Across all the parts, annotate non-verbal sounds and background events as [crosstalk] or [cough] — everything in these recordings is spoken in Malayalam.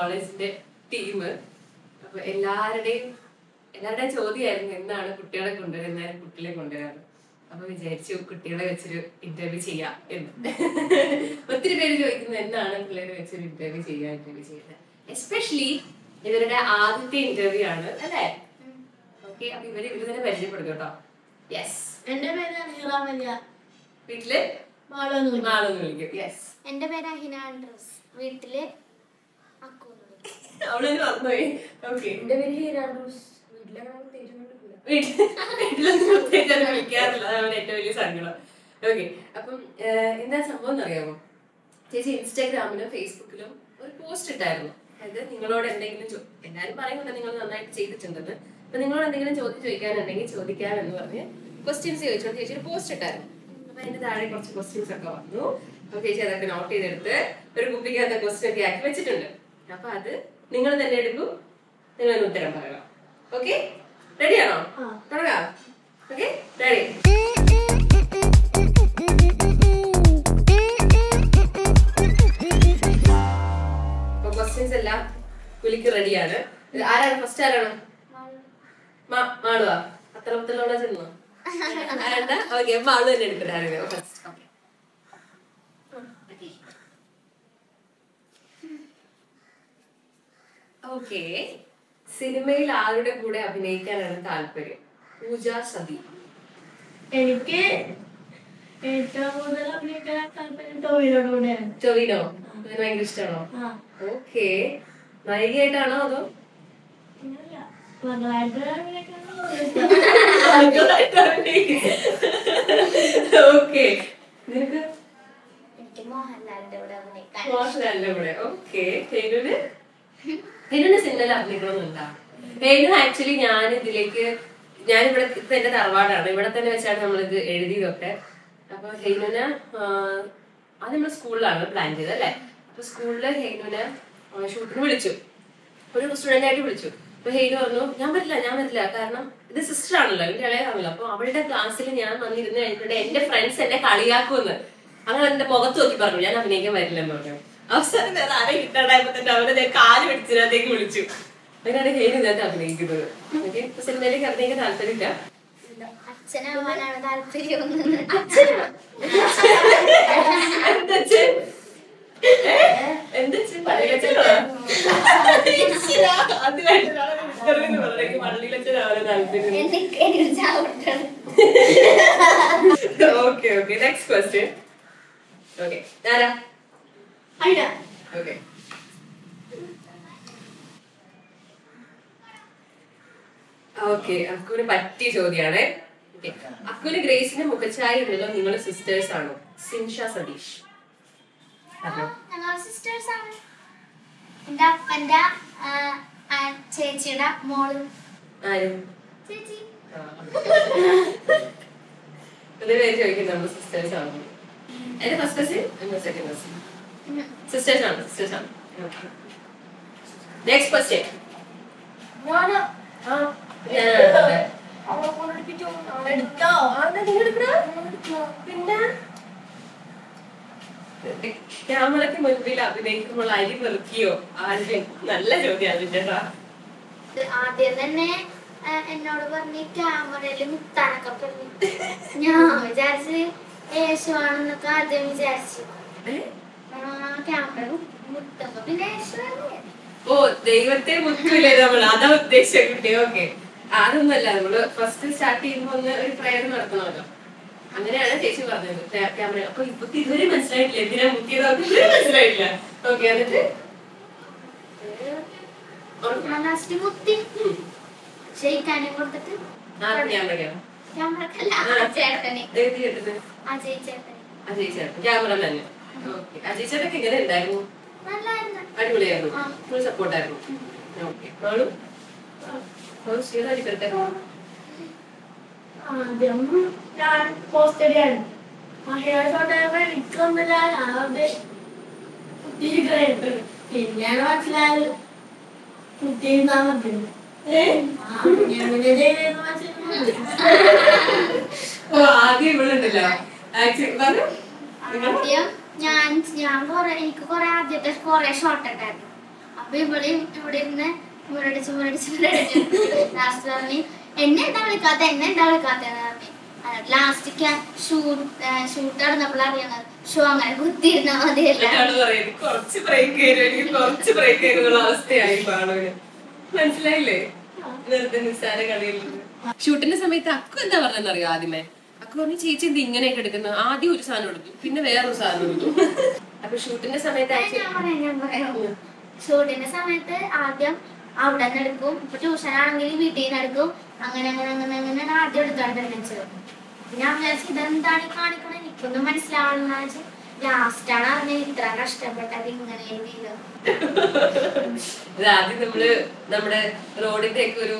കോളേജിന്റെ ടീം അപ്പൊ എല്ലാവരുടെയും എല്ലാവരുടെയും ചോദ്യമായിരുന്നു എന്നാണ് കുട്ടികളെ കൊണ്ടുവരുന്നത് കുട്ടികളെ കൊണ്ടുവരാറ് അപ്പൊ വിചാരിച്ചു കുട്ടികളെ വെച്ചൊരു ഇന്റർവ്യൂ ചെയ്യാം എന്ന്. ഒത്തിരി പേര് ചോദിക്കുന്നു എന്നാണ് പിള്ളേരെ വെച്ചൊരു ഇന്റർവ്യൂ ചെയ്യാ ഇന്റർവ്യൂ ചെയ്യുന്നത് എസ്പെഷ്യലി ഇവരുടെ ആദ്യത്തെ ഇന്റർവ്യൂ ആണ് അല്ലേ? ഓക്കെ അപ്പൊ ഇവർ ഇവർ തന്നെ പരിചയപ്പെടും കേട്ടോ. യെസ് എന്റെ പേരാണ് വീട്ടിൽ മാളൊന്നും വിളിക്കും. യെസ് എന്റെ പേര് അഹിന ആൻഡ്രൂസ്. വീട്ടിൽ അവളൊരു മറന്നുപോയി ഓക്കെ. എന്റെ പേര് ഹീരാഡൂസ് വീട്ടിലങ്ങനെ പ്രത്യേകിച്ച് ഒന്നും വീട്ടിലൊന്നും പ്രത്യേകിച്ച് അത് വിളിക്കാറില്ല. അതാണ് ഏറ്റവും വലിയ സങ്കടം. ഓക്കെ. അപ്പം എന്താ സംഭവം എന്നറിയാമോ ചേച്ചി ഇൻസ്റ്റാഗ്രാമിലും ഫേസ്ബുക്കിലും ഒരു പോസ്റ്റ് ഇട്ടായിരുന്നു. അതായത് നിങ്ങളോട് എന്തെങ്കിലും എല്ലാരും എല്ലാവരും പറയുന്നുണ്ട് നിങ്ങൾ നന്നായിട്ട് ചെയ്തിട്ടുണ്ടെന്ന്. അപ്പൊ നിങ്ങളോട് എന്തെങ്കിലും ചോദ്യം ചോദിക്കാനുണ്ടെങ്കിൽ ചോദിക്കാം എന്ന് പറഞ്ഞ് ക്വസ്റ്റ്യൻസ് ചോദിച്ചോണ്ട് ചേച്ചി ഒരു പോസ്റ്റ് ഇട്ടായിരുന്നു. അപ്പൊ അതിന്റെ താഴെ കുറച്ച് ക്വസ്റ്റ്യൻസ് ഒക്കെ വന്നു. അപ്പൊ ചേച്ചി അതൊക്കെ നോട്ട് ചെയ്തെടുത്ത് ഒരു കുപ്പിക്കകത്ത് ക്വസ്റ്റ്യൻ ഒക്കെ ആക്കി വെച്ചിട്ടുണ്ട്. അപ്പൊ അത് നിങ്ങൾ തന്നെ എടുക്കൂ. നിങ്ങൾ ഉത്തരം പറയണം. ഓക്കെ റെഡിയാണോ ആണോ? തുടങ്ങാം. ഓക്കെ റെഡി ക്വസ്റ്റ്യൻസ് എല്ലാം പുലിക്ക് റെഡിയാണ് ആരാണ്? ഫസ്റ്റ് ആരാണ്? മാളുവാ. അത്ര മുത്തലോടെ ചെന്നു? ആരണ്ട ഓക്കെ മാളു തന്നെ എടുക്കട്ടെ ആരാണ് ഫസ്റ്റ് ഓക്കെ ഓക്കെ സിനിമയിൽ ആരുടെ കൂടെ അഭിനയിക്കാനാണ് താല്പര്യം? പൂജ സതി. എനിക്ക് ഏറ്റവും കൂടുതൽ അഭിനയിക്കാൻ താല്പര്യം ടോവിനോട് കൂടെയാണ്. ടോവിനോ? ഭയങ്കര ഇഷ്ടമാണോ ഓക്കെ നായികയായിട്ടാണോ അതോ? ഓക്കെ [laughs] നിനക്ക്? മോഹൻലാലിന്റെ കൂടെ മോശമല്ല കൂടെ. ഓക്കെ [laughs] ഹേനുന് സിനിമയിൽ അഭിനയിക്കണമെന്നുണ്ടാ ഹേനു ആക്ച്വലി ഞാൻ ഇതിലേക്ക് ഞാൻ ഇവിടെ ഇപ്പൊ എന്റെ തറവാടാണ്. ഇവിടെ തന്നെ വെച്ചാണ് നമ്മളിത് എഴുതിയതൊക്കെ. അപ്പൊ ഹെയ്നുന അത് നമ്മൾ സ്കൂളിലാണ് പ്ലാൻ ചെയ്തത് അല്ലേ? അപ്പൊ സ്കൂളിൽ ഹെയ്നുന ഷൂട്ടിന് വിളിച്ചു. ഒരു സ്റ്റുഡന്റ് ആയിട്ട് വിളിച്ചു. അപ്പൊ ഹെയ്നു പറഞ്ഞു ഞാൻ പറ്റില്ല ഞാൻ പറ്റില്ല കാരണം ഇത് സിസ്റ്റർ ആണല്ലോ എന്റെ ഇളയതാണല്ലോ അപ്പൊ അവളുടെ ക്ലാസ്സിൽ ഞാൻ വന്നിരുന്ന് കഴിഞ്ഞിട്ടുണ്ട് എന്റെ ഫ്രണ്ട്സ് എന്നെ കളിയാക്കുമെന്ന്. അങ്ങനെ എന്റെ മുഖത്ത് നോക്കി പറഞ്ഞു ഞാൻ അഭിനയിക്കാൻ വരില്ലെന്ന് പറഞ്ഞു. അവസാനം വേറെ ആരെ കിട്ടാണ്ടായപ്പോ തന്നെ അവരെ കാൽ പിടിച്ചതിനകത്തേക്ക് വിളിച്ചു. അങ്ങനെയാണ് ഹെയ്നു ഇതായിട്ട് അഭിനയിക്കുന്നത്. ഓക്കെ സിനിമയിലേക്ക് അഭിനയിക്കാൻ താല്പര്യമില്ല. അച്ഛനാവാനാണ് താല്പര്യം. Okay okay. Next question okay ആരാ അല്ല Okay. ഓക്കെ അക്കുവിന് പറ്റിയ ചോദ്യമാണ്. അക്കുവിന് ഗ്രേസിന്റെ മുഖച്ചായ ഉണ്ടല്ലോ നിങ്ങൾ സിസ്റ്റേഴ്സ് ആണോ? സിൻഷ സതീഷ്. സിസ്റ്റേഴ്സ് ആണ്. എന്റെ അപ്പന്റെ ചേച്ചിയുടെ മോൾ. ആരും? ചേച്ചി. എന്റെ പേര് ചോദിക്കുന്നത് നമ്മൾ സിസ്റ്റേഴ്സ് ആണോ? എന്റെ ഫസ്റ്റ് കസിൻ എന്റെ സെക്കൻഡ് കസിൻ സിസ്റ്റേഴ്സ് ആണ് സിസ്റ്റേഴ്സ് ആണ് നെക്സ്റ്റ് ക്വസ്റ്റ്യൻ ഞാൻ ആ ഞാനാണ് അവളെ കൊണ്ടെടുപ്പിച്ചു എടുത്തോ? പിന്നെ? ക്യാമറയ്ക്ക് മുൻപിൽ അഭിനയിക്കുമ്പോൾ അരി പെറുക്കിയോ? ആദ്യം നല്ല ചോദ്യമാണ് ചേട്ടാ ഇത് ആദ്യം തന്നെ എന്നോട് പറഞ്ഞ് ക്യാമറയിൽ മുത്താനൊക്കെ പറഞ്ഞു. ഞാൻ വിചാരിച്ച് യേശുവാണെന്നൊക്കെ ആദ്യം വിചാരിച്ചു ക്യാമറ മുത്തപ്പോ പിന്നെ യേശുവല്ലേ ഓ ദൈവത്തെ മുത്തല്ലേ നമ്മൾ അതാ ഉദ്ദേശം കിട്ടിയ. ഓക്കെ. അതൊന്നുമല്ല നമ്മൾ ഫസ്റ്റ് സ്റ്റാർട്ട് ചെയ്യുമ്പോ ഒന്ന് ഒരു പ്രയർ നടത്തണമല്ലോ. അങ്ങനെയാണ് ചേച്ചി പറഞ്ഞത്. ക്യാമറ. അപ്പൊ ഇപ്പൊ ഇതുവരെ മനസ്സിലായിട്ടില്ല. എന്തിനാ മുത്തിയത് ഇതുവരെ മനസ്സിലായിട്ടില്ല. ഓക്കെ എന്നിട്ട്? ലാസ്റ്റ് മുത്തി ഷെയ്ക്കാനെ കൊടുത്തിട്ട്? ആ ക്യാമറ തന്നെ. ഓക്കെ അജയ് ചേട്ടൻ എങ്ങനെ ഉണ്ടായിരുന്നു? അടിപൊളിയായിരുന്നു. ഫുൾ സപ്പോർട്ടായിരുന്നു ഓക്കെ മാളു? ആദ്യം ഞാൻ പോസ്റ്റഡിയാണ് കുത്തിയിരിക്കണായിരുന്നു പിന്നെയാണ് മനസ്സിലായത് കുത്തിയിരുന്നാ മതി ഇവിടെ ഉണ്ടല്ലോ. ആക്ച്വലി പറഞ്ഞു? ഞാൻ ഞാൻ കൊറേ എനിക്ക് കൊറേ ആദ്യത്തെ കൊറേ ഷോട്ട് ഉണ്ടായിരുന്നു അപ്പൊ ഇവൾ ഇവിടെ ഇവിടെ ഇരുന്ന് മുരടിച്ച് മുരടിച്ച് മുരടിച്ച് ലാസ്റ്റ് പറഞ്ഞു എന്നെ എന്താ വിളിക്കാത്ത? എന്നെ എന്താ വിളിക്കാത്തെന്ന് പറഞ്ഞു. ലാസ്റ്റ് ഷൂട്ട് ഷൂട്ട് നടന്നപ്പോൾ അറിയണത്. ഷോ അങ്ങനെ കുത്തിയിരുന്ന മതിയല്ല കുറച്ച് ബ്രേക്ക് കുറച്ച് ബ്രേക്ക് അവസ്ഥയായി മനസ്സിലായില്ലേ? വെറുതെ നിസ്സാര കളിയിൽ ഷൂട്ടിന്റെ സമയത്ത് അക്കു എന്താ പറഞ്ഞെന്നറിയോ ആദ്യമേ അക്കു പറഞ്ഞു ചേച്ചി എന്ത് ഇങ്ങനെയൊക്കെ എടുക്കുന്നത് ആദ്യം ഒരു സാധനം എടുത്തു പിന്നെ വേറൊരു സാധനം എടുത്തു. അപ്പൊ ഷൂട്ടിന്റെ സമയത്ത് ഷൂട്ടിന്റെ സമയത്ത് ആദ്യം അവിടെ നിന്ന് എടുക്കും. ഇപ്പൊ ട്യൂഷൻ ആണെങ്കിൽ വീട്ടിൽ നിന്ന് എടുക്കും. അങ്ങനെ അങ്ങനെ അങ്ങനെ അങ്ങനെ ആദ്യം എടുത്താണ് വെച്ചത് ഞാൻ വിചാരിച്ചു ഇതെന്താണ് ഈ കാണിക്കണത് എനിക്കൊന്നും മനസ്സിലാവണമെന്ന് വെച്ചാൽ ലാസ്റ്റാണ് അറിഞ്ഞത്. ഇത്ര കഷ്ടപ്പെട്ടത് ഇങ്ങനെ ഇത് ആദ്യം നമ്മൾ നമ്മുടെ റോഡിന്റെ ഒക്കെ ഒരു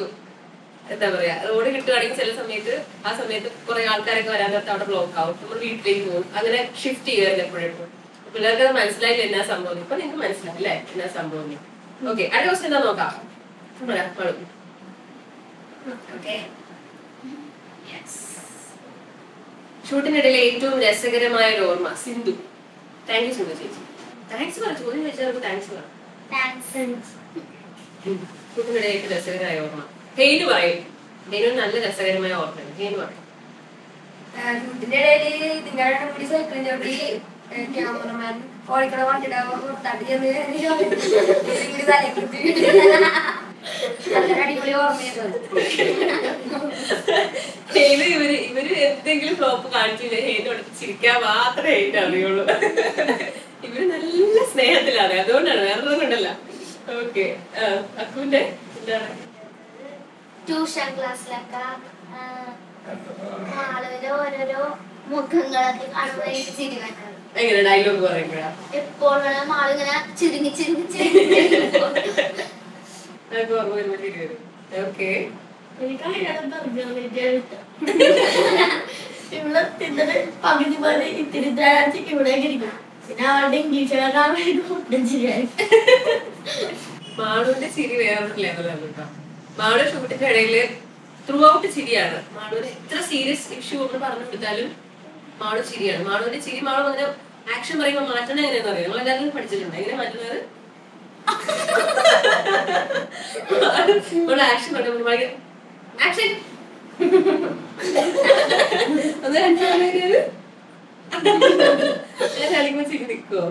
എന്താ പറയാ റോഡ് കിട്ടുകയാണെങ്കിൽ ചില സമയത്ത് ആ സമയത്ത് കുറെ ആൾക്കാരൊക്കെ വരാൻ നേരത്തെ അവിടെ ബ്ലോക്ക് ആവും. നമ്മൾ വീട്ടിലേക്ക് പോകും. അങ്ങനെ ഷിഫ്റ്റ് ചെയ്യുക എപ്പോഴും പിള്ളേർക്ക് അത് മനസ്സിലായില്ല എന്നാ സംഭവം ഇപ്പൊ നിങ്ങൾക്ക് മനസ്സിലായില്ലേ എന്നാ സംഭവം ഓക്കെ അടുത്ത ക്വസ്റ്റ്യൻ എന്താ നോക്കാം? ഷൂട്ടിനിടയിലെ ഏറ്റവും രസകരമായ ഒരു ഓർമ്മ സിന്ധു. താങ്ക് യു സിന്ധു ചേച്ചി. താങ്ക്സ് പറ ചോദ്യം ചോദിച്ചാൽ താങ്ക്സ് പറ. താങ്ക്സ് കുട്ടിയുടെ ഏറ്റവും രസകരമായ ഓർമ്മ. ഹെയിന് പറയും ഹെയിന് നല്ല രസകരമായ ഓർമ്മയാണ് ഹെയിന് പറയും. നിങ്ങളുടെ കൂടി സൈക്കിളിന്റെ ക്യാമറമാൻ ഓടിക്കണ വണ്ടിയുടെ അടിപൊളി ഓർമ്മയായിരുന്നു ഇവർ ഇവർ എന്തെങ്കിലും ഫ്ലോപ്പ് കാണിച്ചില്ല? ഹെയിനോട് ചിരിക്കാൻ മാത്രമേ ഹെയിൻ അറിയുള്ളൂ. ഇവർ നല്ല സ്നേഹത്തിലാണ്. അതുകൊണ്ടാണ് വേറെ കൊണ്ടല്ല. ഓക്കെ അക്കുവിന്റെ എന്താണ്? ട്യൂഷൻ ക്ലാസ്സിലൊക്കെ ആളുകളുടെ ഓരോരോ മുഖങ്ങളൊക്കെ കാണുമ്പോൾ എനിക്ക് ചിരി വരുന്നത് എങ്ങനെ ഡയലോഗ് പറയുമ്പോഴാ? എപ്പോഴും ആളിങ്ങനെ ചുരുങ്ങി ചുരുങ്ങി ചുരുങ്ങി നമുക്ക് ഓർമ്മ വരുമ്പോ ചിരി വരും. ഓക്കെ. ഇവിടെ തിന്നിട്ട് പകുതി പോലെ ഇത്തിരി തരാച്ച് ഇവിടേക്ക് ഇരിക്കും. പിന്നെ അവളുടെ ഇംഗ്ലീഷൊക്കെ കാണാൻ ശരിയായി മാളുവിന്റെ ചിരി വേറൊരു ലെവലാണ് കേട്ടോ? മാളു ഷൂട്ടിന്റെ ഇടയിൽ ത്രൂ ഔട്ട് ചിരിയാണ്. മാഡൂർ എത്ര സീരിയസ് ഇഷ്യൂ ഒന്ന് പറഞ്ഞു കൊടുത്താലും മാളു ചിരിയാണ്. മാഡൂരിന്റെ ചിരി മാഡം അങ്ങനെ ആക്ഷൻ പറയുമ്പോൾ മാറ്റണം എങ്ങനെയാന്ന് അറിയാം? നമ്മൾ എല്ലാവരും പഠിച്ചിട്ടുണ്ട് എങ്ങനെ മാറ്റുന്നത് മാളു ആക്ഷൻ പറഞ്ഞു ആക്ഷൻ തന്നെ ഞാൻ കളിക്കുമ്പോ ചിരി നിൽക്കുവോ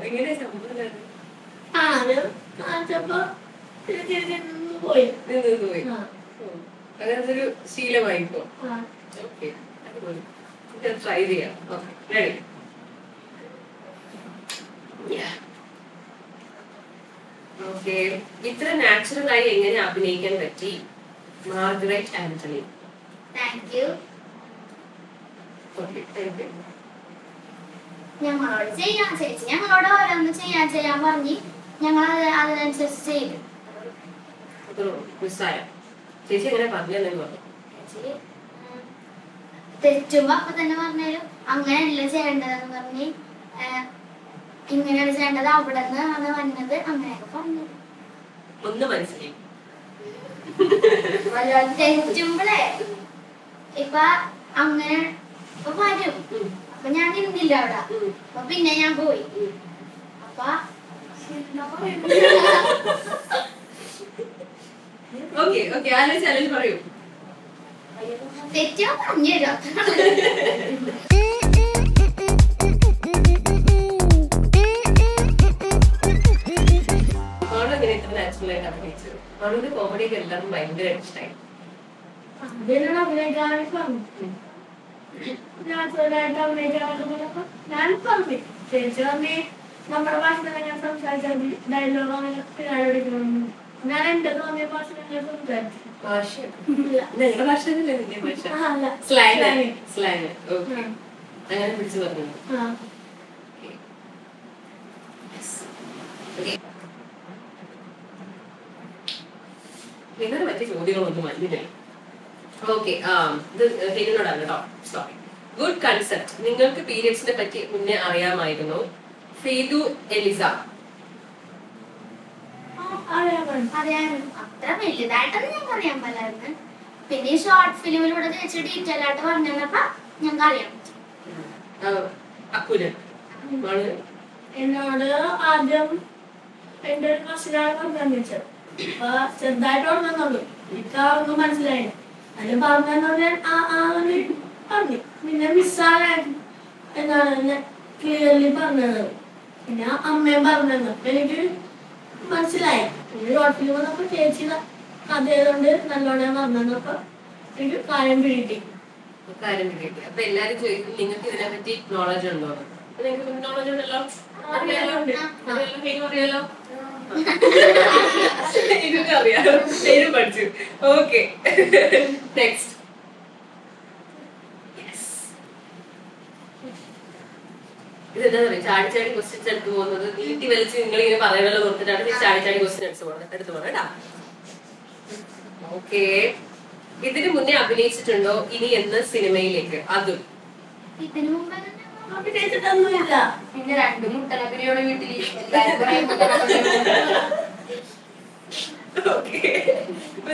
പോയി. നിന്ന് പോയി. ആ. അങ്ങനത്തെ ഒരു ശീലമായിപ്പോ. ആ. ഓക്കെ. ട്രൈ ചെയ്യാം. ഓക്കെ. Ready okay. ഇത്ര നാച്ചുറൽ ആയി എങ്ങനെ അഭിനയിക്കാൻ പറ്റി? മാർഗരറ്റ് ആന്റണി. താങ്ക് യു ഞങ്ങളോട് ചെയ്യാൻ ചേച്ചി. ഞങ്ങളോട് ഓരോന്ന് ചെയ്യാൻ ചെയ്യാൻ പറഞ്ഞ് ഞങ്ങൾ അത് അതിനനുസരിച്ച് ചെയ്തു. നിസ്സാര ചേച്ചി എങ്ങനെ പറഞ്ഞെന്നു പറഞ്ഞു. തെറ്റുമ്പോ അപ്പൊ തന്നെ പറഞ്ഞാലും അങ്ങനെയല്ല ചെയ്യേണ്ടതെന്ന് പറഞ്ഞ് ഇങ്ങനെയാണ് ചെയ്യേണ്ടത് അവിടെ നിന്ന് വന്നത് അങ്ങനെയൊക്കെ പറഞ്ഞു. ഒന്ന് മനസ്സിലായി. തെറ്റുമ്പളേ ഇപ്പൊ അങ്ങനെ ഇപ്പൊ വരും. അപ്പൊ ഞാൻ ഇരുന്നില്ല അവിടെ. അപ്പൊ പിന്നെ ഞാൻ പോയി. അപ്പൊ ഓക്കെ ഓക്കെ ആലോചിച്ച് ആലോചിച്ച് പറയൂ? തെറ്റോ പറഞ്ഞു തരും. ആയിട്ട് അഭിനയിച്ചത്? മാളുവിന്റെ കോമഡി ഒക്കെ എല്ലാവർക്കും ഭയങ്കര ഇഷ്ടമായി നാച്ചുറലായിട്ട് അഭിനയിക്കാനൊക്കെ ഞാൻ പറഞ്ഞു. ചേച്ചി പറഞ്ഞ് നമ്മുടെ ഭാഷ സംസാരിച്ചാൽ ഡയലോഗ് അങ്ങനെ പിന്നാലെ ഞാൻ എന്റെ തോന്നിയ ഭാഷയിൽ അങ്ങനെ സംസാരിച്ചു. ഭാഷ. ഇല്ല. നിങ്ങളുടെ ഭാഷ തന്നെയല്ലേ നിന്റെ ഭാഷ? ആ, അല്ല. Slang Slang. സ്ലാങ് ഓക്കെ ആ. അങ്ങനെ പിടിച്ചു പറഞ്ഞു ആ. നിങ്ങളുടെ മറ്റു ചോദ്യങ്ങളൊന്നും വന്നില്ല. ഓക്കെ ഇത് ഹെലിനോടാണ് കേട്ടോ. സോറി ഗുഡ് കൺസെപ്റ്റ് നിങ്ങൾക്ക് പീരിയഡ്സിനെ പറ്റി മുന്നേ അറിയാമായിരുന്നു. ഫീലു എലിസ. അറിയാൻ അത്ര വലുതായിട്ടൊന്നും ഞങ്ങൾക്ക് അറിയാൻ പറ്റായിരുന്നു പിന്നെ ഈ ഷോർട്ട് ഫിലിമിലൂടെ ചേച്ചി ഡീറ്റെയിൽ ആയിട്ട് പറഞ്ഞപ്പോ ഞങ്ങൾക്ക് അറിയാം അക്കുന് മാൾ എന്നോട് ആദ്യം എന്റെ ഒരു കസിനാണ് പറഞ്ഞു വെച്ചത് അപ്പൊ ചെറുതായിട്ട് എനിക്ക് ഒന്നും മനസ്സിലായി അതിന് പറഞ്ഞോണ്ട് ഞാൻ ആ ആ എന്ന് പറഞ്ഞു. പിന്നെ മിസ്സാകാൻ എന്നാണ് ഞാൻ ക്ലിയർലി പറഞ്ഞത്. പിന്നെ അമ്മയും പറഞ്ഞത്. അപ്പൊ എനിക്ക് മനസ്സിലായി. ഒരു ഷോർട്ട് ഫിലിം വന്നപ്പോ ചേച്ചി കഥ ചെയ്തുകൊണ്ട് നല്ലോണം വന്നപ്പോ എനിക്ക് കാര്യം പിടികിട്ടി കാര്യം കിട്ടി. അപ്പൊ എല്ലാരും ചോദിക്കും നിങ്ങൾക്ക് ഇതിനെ പറ്റി നോളജ് ഉണ്ടോ നിങ്ങൾക്ക് നോളജ് ഉണ്ടല്ലോ? അറിയാലോ. അറിയാലോ? പേര് അറിയാലോ? [laughs] [laughs] എനിക്ക് അറിയാം പേര് പഠിച്ചു. ഓക്കെ നെക്സ്റ്റ് [laughs] ചാടി ചാടി ക്വസ്റ്റ്യൻസ് എടുത്തു പോകുന്നത് നീട്ടി വലിച്ച് നിങ്ങൾ ഇങ്ങനെ നീ ചാടി ചാടി ക്വസ്റ്റ്യൻ എടുത്തു പോകുന്നത് എടുത്തു പോകണം കേട്ടാ. ഓക്കെ ഇതിന് മുന്നേ അഭിനയിച്ചിട്ടുണ്ടോ ഇനി എന്ന് സിനിമയിലേക്ക്? അതും. ഇതിനു മുമ്പ് അഭിനയിച്ചിട്ടൊന്നുമില്ല. പിന്നെ രണ്ട് വീട്ടിൽ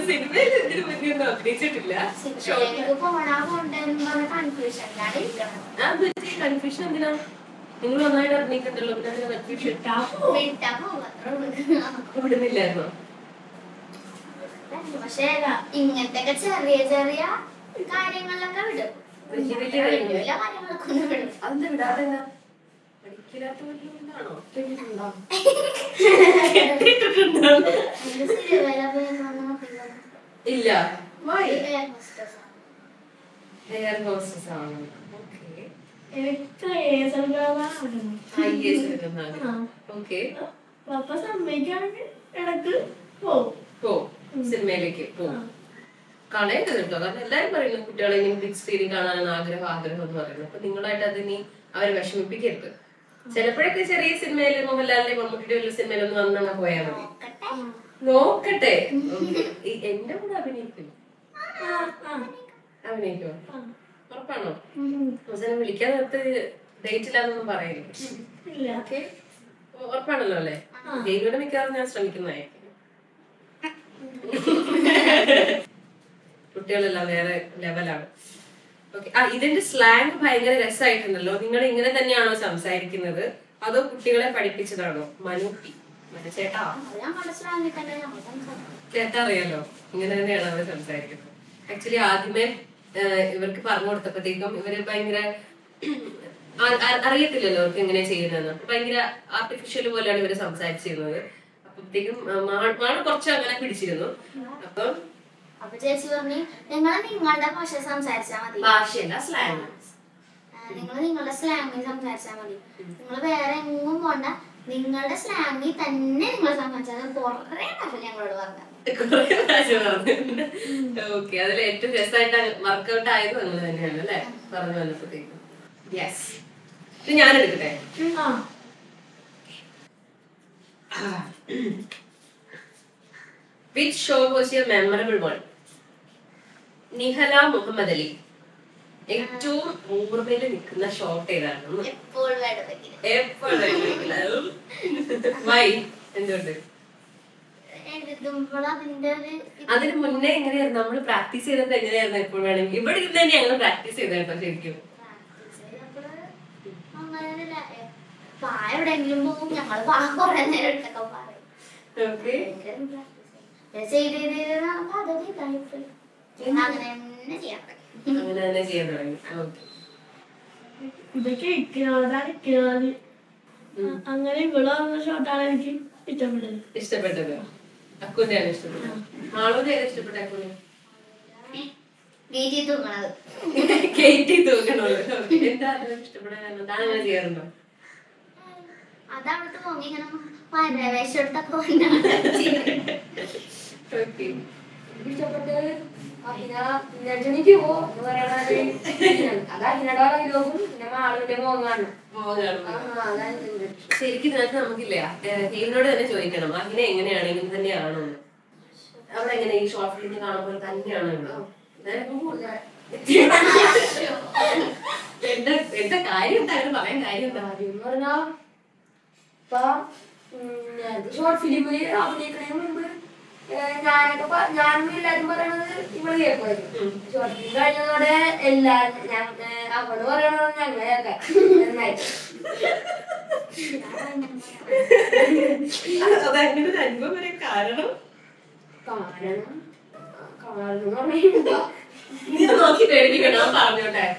സിനിമയിൽ ഇതിന് മുന്നേ ഒന്നും അഭിനയിച്ചിട്ടില്ല. കൺഫ്യൂഷൻ എന്തിനാ? നിങ്ങൾ നന്നായിട്ട് പോകത്രേ വിടുന്നില്ലായിരുന്നോ പക്ഷേ ഇങ്ങനത്തെ ഒക്കെ ചെറിയ ചെറിയ കാര്യങ്ങളിലൊക്കെ വിടും. അതെന്താ വിടാതെ [laughs] ഇല്ല. വൈ എയർ ഹോസ്റ്റസ് ആണ്. എനിക്ക് ഐ എസ് പപ്പ ഇടയ്ക്ക് പോകും പോ സിനിമയിലേക്ക് പോ ആ. കളയരുത് കേട്ടോ. കാരണം എല്ലാരും പറയുന്നു കുട്ടികളെ ഇനി ബിഗ് സ്ക്രീനിൽ കാണാനാണ് ആഗ്രഹം ആഗ്രഹം എന്ന് പറയുന്നത്. അപ്പൊ നിങ്ങളായിട്ട് അത് ഇനി അവരെ വിഷമിപ്പിക്കരുത്. ചിലപ്പോഴൊക്കെ ചെറിയ സിനിമയിൽ മോഹൻലാലിന്റെ മമ്മൂട്ടിയുടെ വലിയ സിനിമയിലൊന്നും വന്നാ പോയാൽ മതി. നോക്കട്ടെ. എന്റെ കൂടെ അഭിനയിക്കും അഭിനയിക്കുമോ. ഉറപ്പാണോ. അവസാനം വിളിക്കാൻ നേരത്ത് ഡേറ്റ് ഇല്ലാന്നൊന്നും പറയില്ല? ഓക്കെ ഉറപ്പാണല്ലോ അല്ലേ? ജയിലൂടെ മിക്കവാറും ഞാൻ ശ്രമിക്കുന്നേ കുട്ടികളെല്ലാം വേറെ ലെവലാണ് ഓക്കെ ആ ഇതിന്റെ സ്ലാങ് ഭയങ്കര രസമായിട്ടുണ്ടല്ലോ. നിങ്ങൾ ഇങ്ങനെ തന്നെയാണോ സംസാരിക്കുന്നത്? അതോ കുട്ടികളെ പഠിപ്പിച്ചതാണോ? മനുട്ടി ചേട്ടാ? ചേട്ടാ അറിയാലോ. ഇങ്ങനെ തന്നെയാണ് അവർ സംസാരിക്കുന്നത്. ആക്ച്വലി ആദ്യമേ ഇവർക്ക് പറഞ്ഞു കൊടുത്തപ്പോഴത്തേക്കും ഇവർ ഭയങ്കര അറിയത്തില്ലല്ലോ അവർക്ക് എങ്ങനെ ചെയ്യുന്നതെന്ന്. ഭയങ്കര ആർട്ടിഫിഷ്യൽ പോലെയാണ് ഇവർ സംസാരിച്ചിരുന്നത്. അപ്പത്തേക്കും മാണ് കുറച്ച് അങ്ങനെ പിടിച്ചിരുന്നു. അപ്പം അപ്പൊ ചേച്ചി പറഞ്ഞു നിങ്ങൾ നിങ്ങളുടെ ഭാഷ സംസാരിച്ചാൽ മതി. ഭാഷയല്ല സ്ലാങ് നിങ്ങൾ നിങ്ങളുടെ സ്ലാങ്ങിൽ സംസാരിച്ചാൽ മതി. നിങ്ങൾ വേറെ എങ്ങും പോണ്ട. നിങ്ങളുടെ സ്ലാങ്ങിൽ തന്നെ നിങ്ങൾ സംബന്ധിച്ചത് കുറേ പ്രാവശ്യം ഞങ്ങളോട് പറഞ്ഞു ഓക്കെ അതിൽ ഏറ്റവും രസമായിട്ട് വർക്കൗട്ട് ആയത് നിങ്ങൾ തന്നെയാണ് അല്ലേ? പറഞ്ഞു വന്നപ്പോഴത്തേക്കും യെസ് ഇത് ഞാൻ എടുക്കട്ടെ? Which show was your memorable one Nihala Muhammad Ali. ഏറ്റവും ഓർമ്മയിൽ നിൽക്കുന്ന ഷോട്ട് ഏതാണ്? എപ്പോൾ വൈ എന്തുകൊണ്ട് അതിന് മുന്നേ എങ്ങനെയായിരുന്നു? നമ്മൾ പ്രാക്ടീസ് ചെയ്തത് എങ്ങനെയായിരുന്നു? എപ്പോൾ വേണമെങ്കിൽ ഇവിടെ ഇരുന്ന് തന്നെ ഞങ്ങൾ പ്രാക്ടീസ് ചെയ്തായിരുന്നു ശരിക്കും. ഞങ്ങൾ എവിടെയെങ്കിലും പോകും. ഞങ്ങൾ കുറെ നേരം എടുത്തൊക്കെ പറയും ചെയ്ത് ചെയ്ത് അങ്ങനെ തന്നെ. അങ്ങനെ തന്നെ ചെയ്യാൻ തുടങ്ങി. ഓക്കെ ഇതൊക്കെ അങ്ങനെ ഇവിടെ വന്ന ഷോട്ടാണ് എനിക്ക് ഇഷ്ടപ്പെട്ടത്. ഇഷ്ടപ്പെട്ടത്. അക്കുവിന്റെയാണ് ഇഷ്ടപ്പെട്ടത്. ആളോടെ ഏതാ ഇഷ്ടപ്പെട്ട അക്കുവിന് കേറ്റി എന്താ ഇഷ്ടപ്പെടാൻ കാരണം താൻ അങ്ങനെ ചെയ്യാറുണ്ടോ? ഇങ്ങനെ. ഇഷ്ടപ്പെട്ടത് എന്ന് പറയണത് അത് പിന്നെ മോങ്ങാണ് ഇതിന്റെ ശരിക്കും ഇതിനകത്ത് നമുക്കില്ല. ഹീവിനോട് തന്നെ ചോദിക്കണം. അഹിന എങ്ങനെയാണ്? ഇങ്ങനെ തന്നെയാണോ. അവിടെ എങ്ങനെ? ഈ ഷോർട്ട് ഫിലിം കാണുമ്പോൾ തന്നെയാണോ കാര്യം? എന്താ പറയാൻ കാര്യം എന്താ? കാര്യം എന്ന് പറഞ്ഞാ ഷോർട്ട് ഫിലിമിൽ അഭിനയിക്കണേ മുമ്പ് ഞാനൊക്കെ ഞാനും എല്ലാരും പറയണത് ഇവൾ കേൾക്കുമായിരുന്നു കഴിഞ്ഞതോടെ എല്ലാരും അവൾ പറയണത് ഞങ്ങളെ കേൾക്കാം. നന്നായിട്ട്.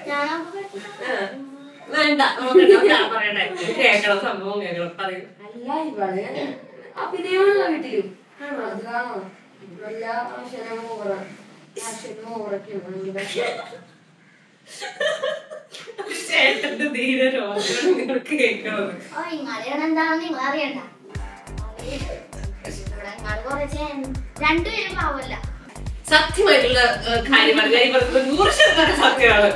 കാരണം. വേണ്ട കേക്കണം സംഭവം പറയൂ. അല്ല ഇവൾ അഭിനയമുള്ള വീട്ടിലും. ആണോ? ആശനം ഓവറ ആശനം ഓവറൊക്കെയാണ് സത്യമായിട്ടുള്ള കാര്യമാണ്. ഞാൻ പറഞ്ഞത് നൂറ് ശതമാനം സത്യമാണ്.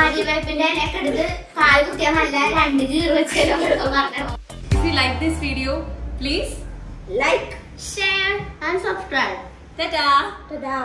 ആര്യവേപ്പിന്റെ ഇലയൊക്കെ എടുത്ത് കാൽ കുത്തിയാൽ നല്ല രണ്ട് വെച്ചല്ലോ പറഞ്ഞു If you like this video, please like, share and subscribe. Ta-da! Ta-da!